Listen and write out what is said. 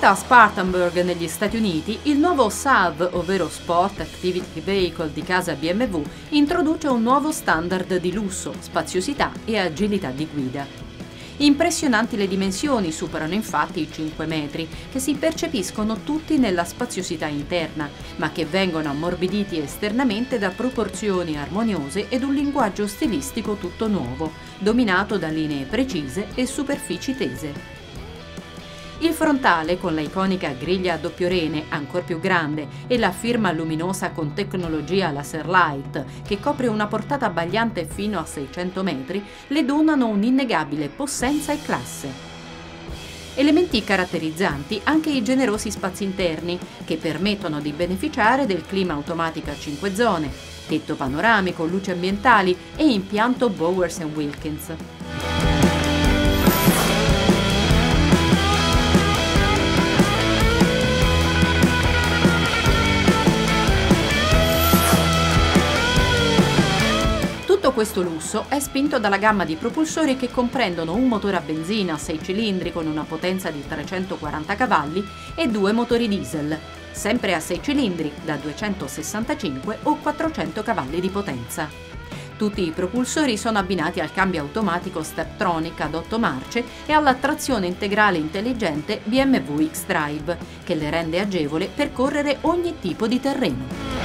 Uscita a Spartanburg negli Stati Uniti, il nuovo SAV, ovvero Sport Activity Vehicle di casa BMW, introduce un nuovo standard di lusso, spaziosità e agilità di guida. Impressionanti le dimensioni, superano infatti i 5 metri, che si percepiscono tutti nella spaziosità interna, ma che vengono ammorbiditi esternamente da proporzioni armoniose ed un linguaggio stilistico tutto nuovo, dominato da linee precise e superfici tese. Il frontale, con la iconica griglia a doppio rene, ancora più grande, e la firma luminosa con tecnologia laser light, che copre una portata abbagliante fino a 600 metri, le donano un'innegabile possenza e classe. Elementi caratterizzanti anche i generosi spazi interni, che permettono di beneficiare del clima automatico a 5 zone, tetto panoramico, luci ambientali e impianto Bowers Wilkins. Tutto questo lusso è spinto dalla gamma di propulsori che comprendono un motore a benzina a 6 cilindri con una potenza di 340 cavalli e due motori diesel, sempre a 6 cilindri da 265 o 400 cavalli di potenza. Tutti i propulsori sono abbinati al cambio automatico Steptronic ad 8 marce e alla trazione integrale intelligente BMW X-Drive, che le rende agevole percorrere ogni tipo di terreno.